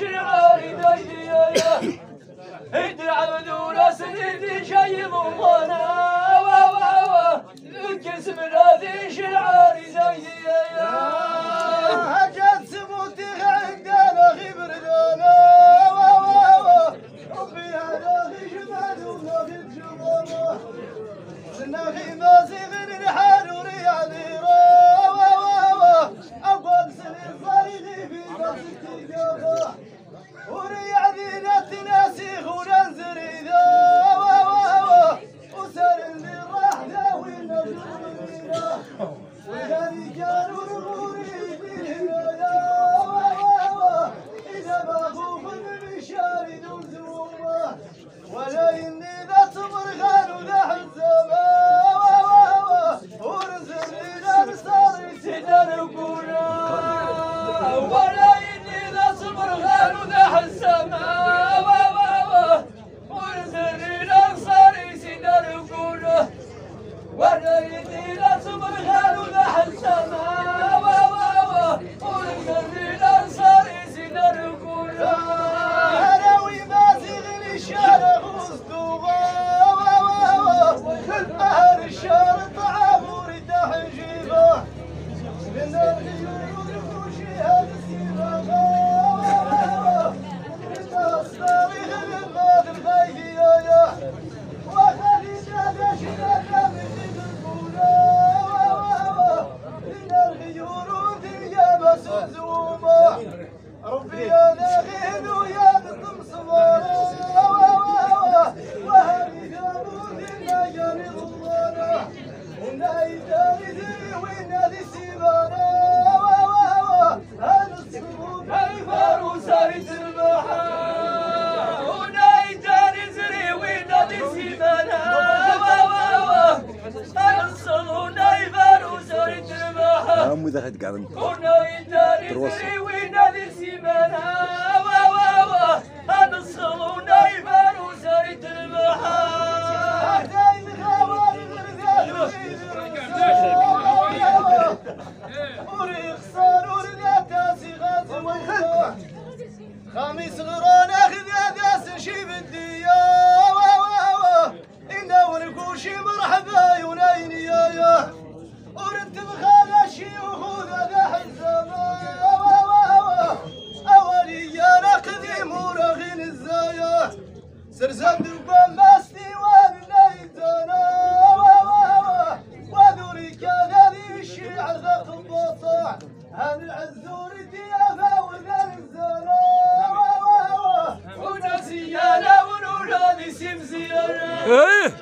Krishna Oh Gavin. Four million dollars. سرزند وبلس ديوان ليتنا وذوري كان لي الشيع ذاق البطاع هان العزور ديافا وذا الزنا. وناسي أنا ونولادي سيم زيارة إيه.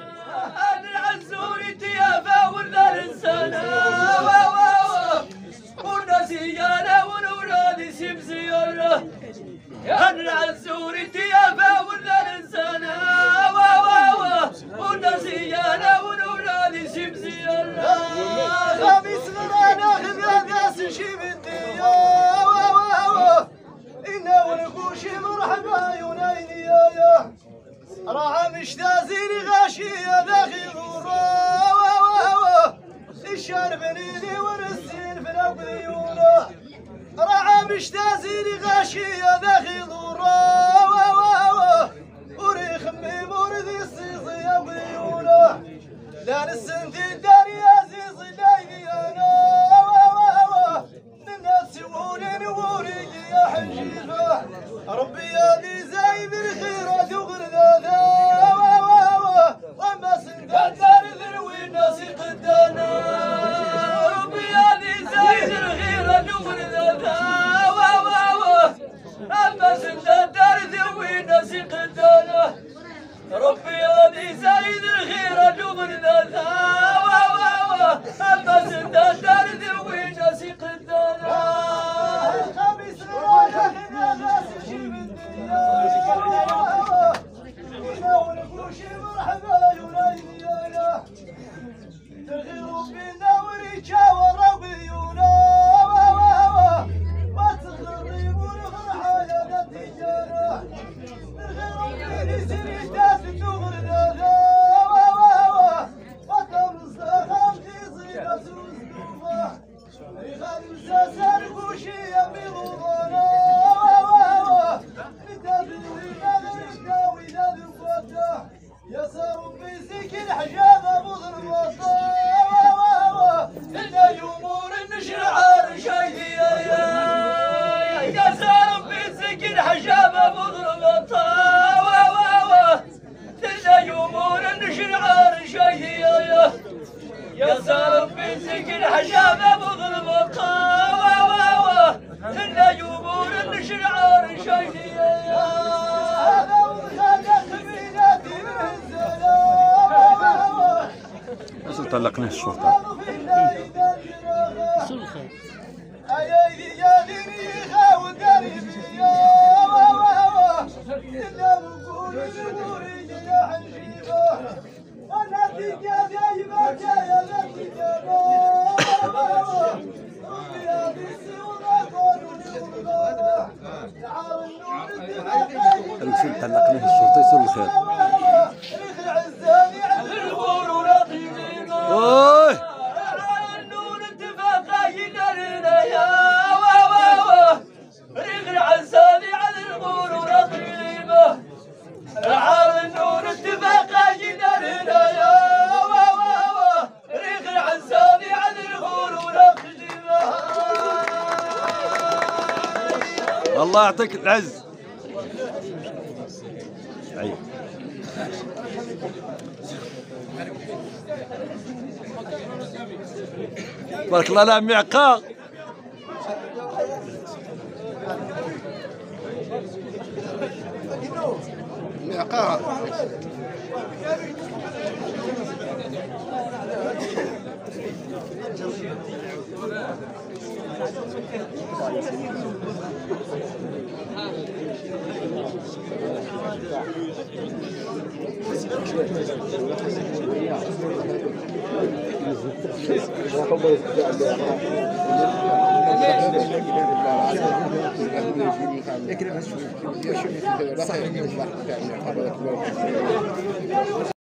راه مشتازين غاشي يا ذاخي غورا الشرب في الأبيون راه مشتازين غاشي يا ذاخي ربي يا ذي طلقناه الشرطة. الله يعطيك العز. أيوة. بارك الله لعمي عقار معقة اكرم شوف شوف